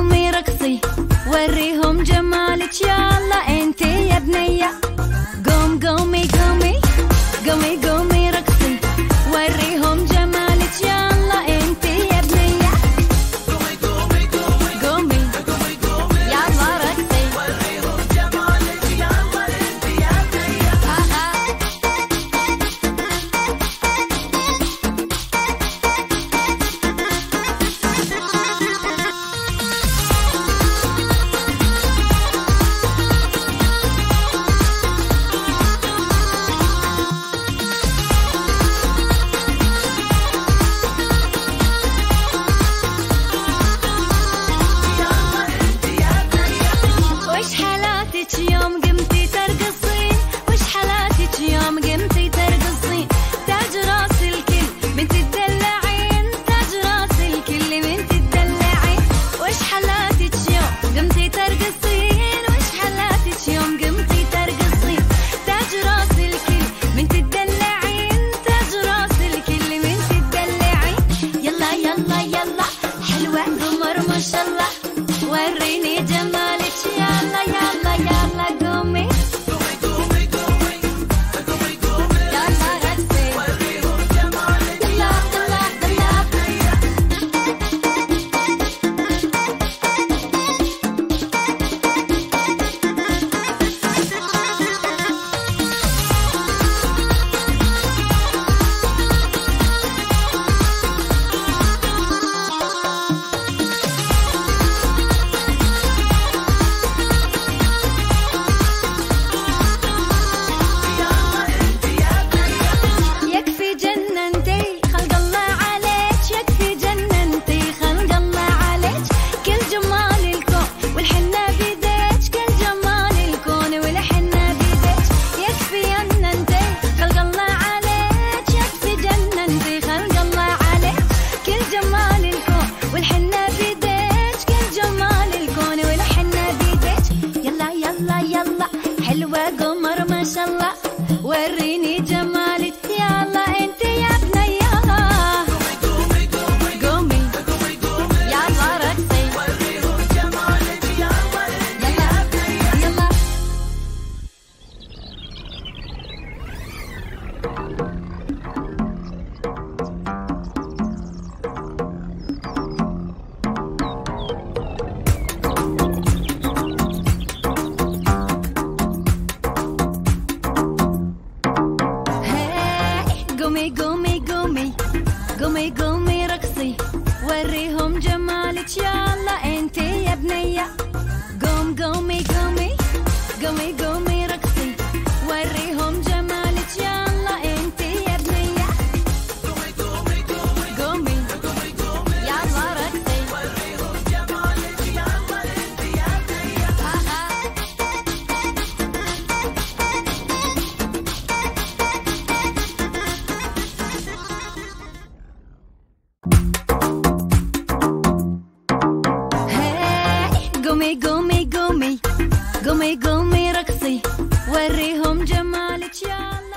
قومي رقصي وريهم جمالك يلا انتي يا بنيه mashallah. ما شاء الله وريني جمالك يا الله انت يا بنيه قومي قومي يا فرقتي يا الله يا بنيه قومي قومي رقصي. وريهم جمالك يلا انت يا بنية قومي قومي قومي قومي قومي وريهم جمالك يلا انت يا بنية قومي قومي قومي. قومي قومي. جمال تيال